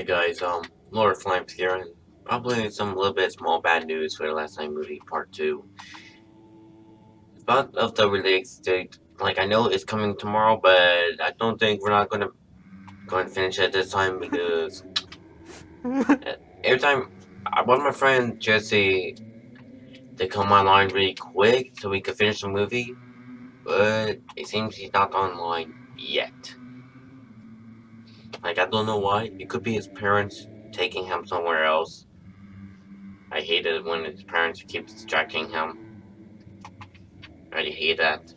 Hey guys, um, Lord Flames here, and probably some little bit small bad news for the Last Night movie part two. About of the release date, like I know it's coming tomorrow, but I don't think we're not gonna going to finish it this time because every time I want my friend Jesse to come online really quick so we could finish the movie, but it seems he's not online yet. Like, I don't know why. It could be his parents taking him somewhere else. I hate it when his parents keep distracting him. I hate that.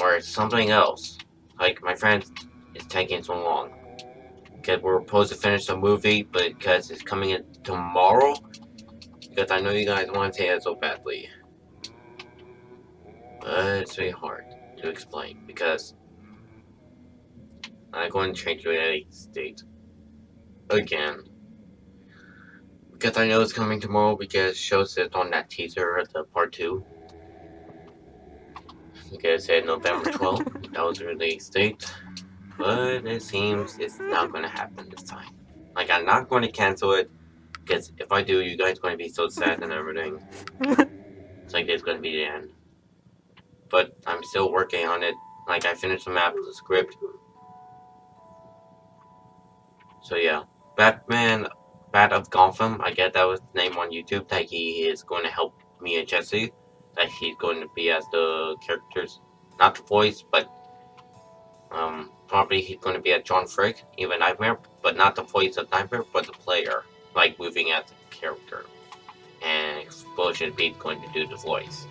Or it's something else. Like, my friend is taking so long. Because we're supposed to finish the movie, but because it's coming in tomorrow, because I know you guys want to say it so badly. But it's really hard to explain, because I'm going to change the release date. Again. Because I know it's coming tomorrow because it shows it on that teaser, at the part 2. Because it said November 12th, that was the release date. But it seems it's not going to happen this time. Like, I'm not going to cancel it. Because if I do, you guys are going to be so sad and everything. it's like it's going to be the end. But I'm still working on it. Like, I finished the map, the script, so yeah, Batman, Bat of Gotham, I get that was the name on YouTube, that he is going to help me and Jesse, that he's going to be as the characters, not the voice, but um, probably he's going to be a John Frick, even Nightmare, but not the voice of Nightmare, but the player, like moving as a character. And Explosion Beat going to do the voice.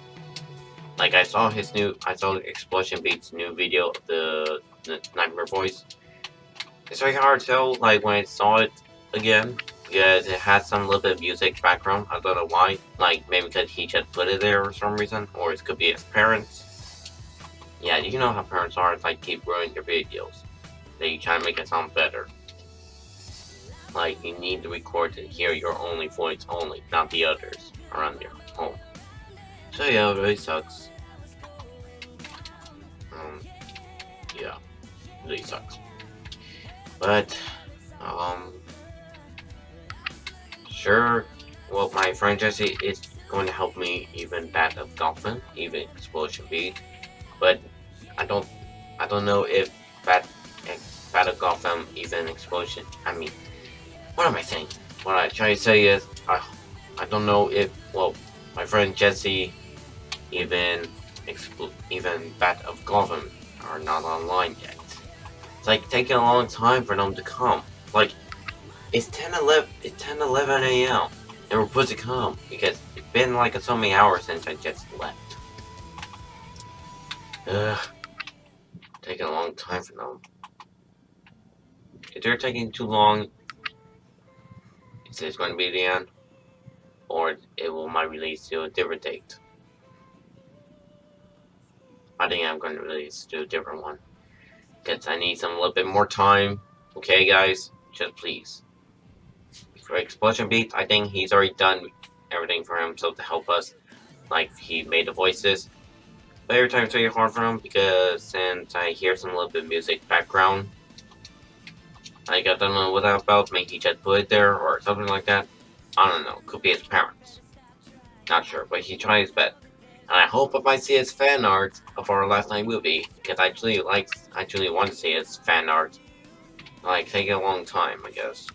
Like I saw his new, I saw Explosion Beat's new video of the, the Nightmare voice, it's very hard to tell, like, when I saw it again, because it had some little bit of music background. I don't know why. Like, maybe because he just put it there for some reason, or it could be his parents. Yeah, you know how parents are, it's like keep ruining your videos. They try to make it sound better. Like, you need to record to hear your only voice only, not the others around your home. So yeah, it really sucks. Um, yeah, really sucks. But, um, sure, well, my friend Jesse is going to help me even Bat of Dolphin, even Explosion Beat, but I don't, I don't know if Bat, Bat of Gotham, even Explosion, I mean, what am I saying? What I try to say is, I, I don't know if, well, my friend Jesse, even, even Bat of Gotham are not online yet. It's like taking a long time for them to come. Like, it's 10 11, it's 10 11 a.m. and we're supposed to come because it's been like so many hours since I just left. Ugh. Taking a long time for them. If they're taking too long, it's going to be the end, or it will might release to a different date. I think I'm going to release to a different one. I need some a little bit more time. Okay, guys? Just please. For Explosion Beat, I think he's already done everything for himself to help us. Like, he made the voices. But every time it's really hard for him because since I hear some little bit of music background, like, I don't know what that about. Maybe he just put it there or something like that. I don't know. Could be his parents. Not sure, but he tried his best. And I hope if I see his fan art of our last night movie, because I actually like, I actually want to see his fan art. Like, take a long time, I guess.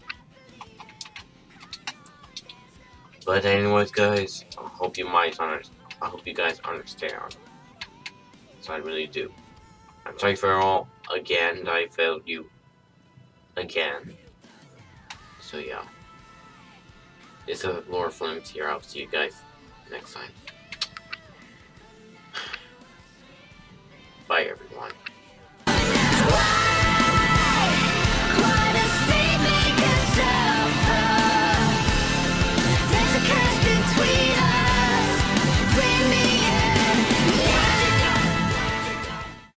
But anyways, guys, I hope you might understand. I hope you guys understand. So I really do. I'm sorry for all again I failed you again. So yeah. This is Lord Flames here. I'll see you guys next time.